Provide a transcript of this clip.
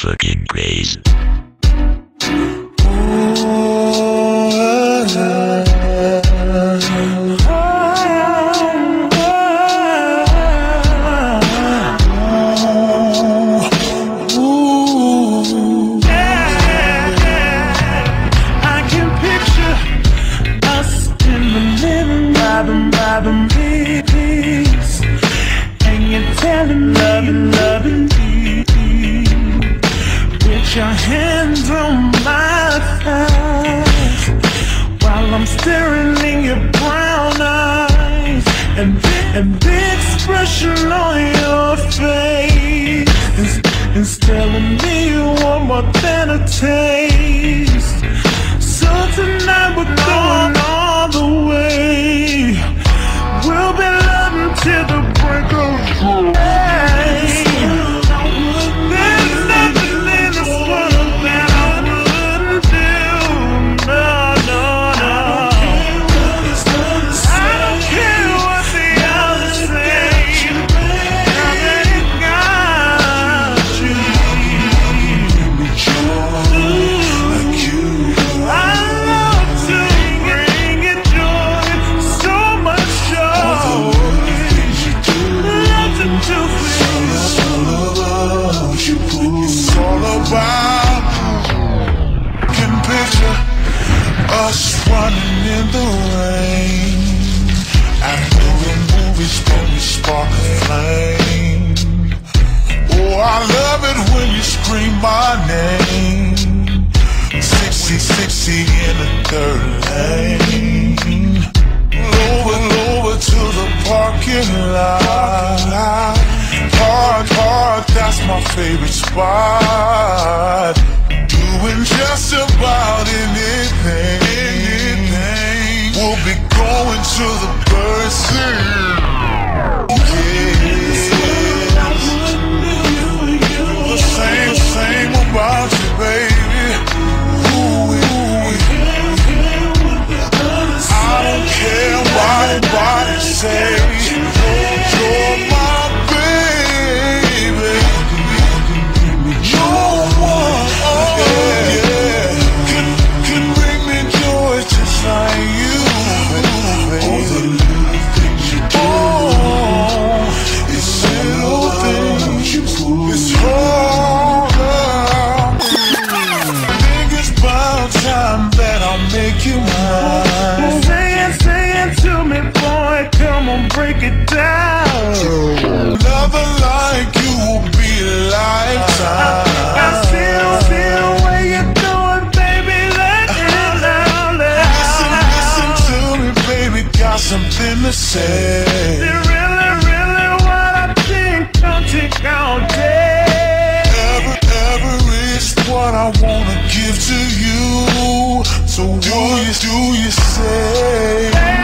fucking crazy. Oh, and the expression on your face is, is telling me you want more than a taste. in lane. Over, over to the parking lot. Park, park, that's my favorite spot. Doing just about anything. We'll be going to the bird. say. They really, really what I think don't take all day. Every, every is what I wanna give to you. So do you, do you say? Hey.